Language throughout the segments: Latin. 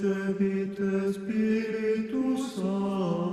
concepite Spiritus Sanctus,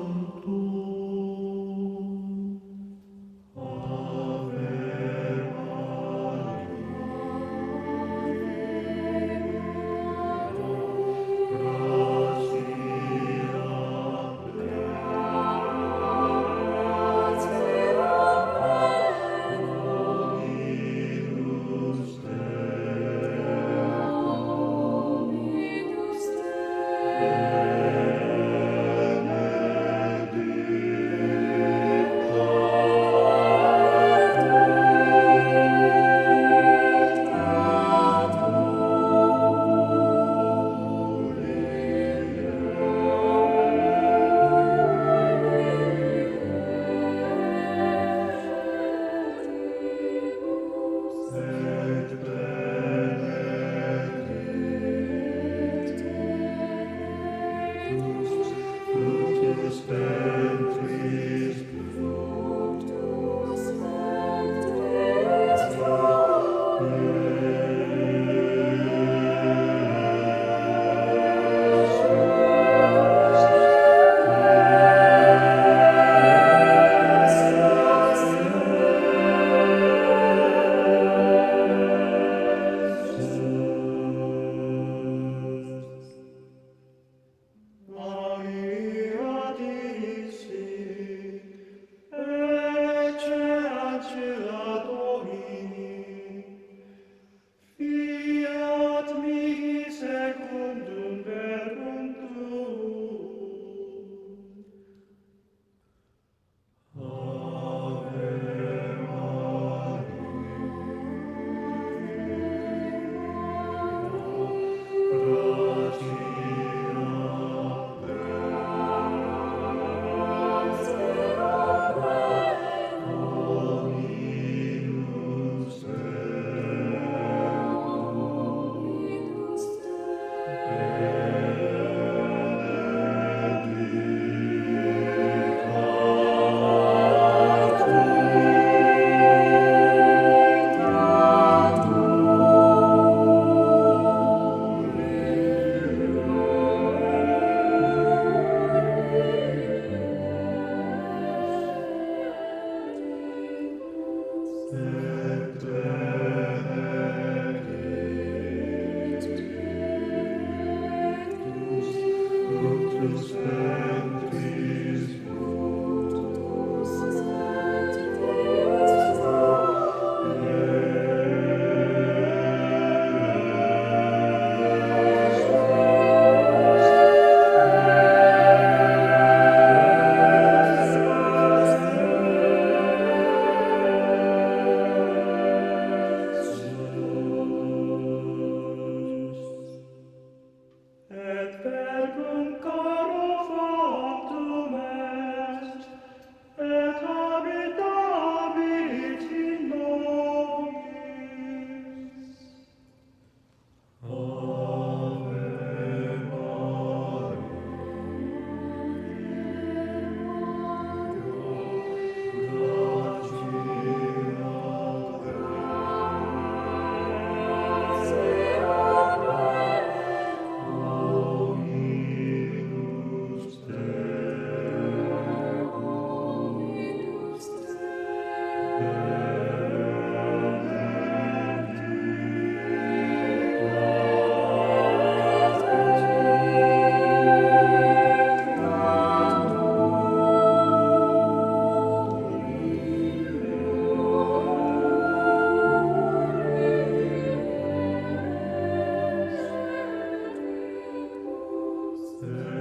Yeah.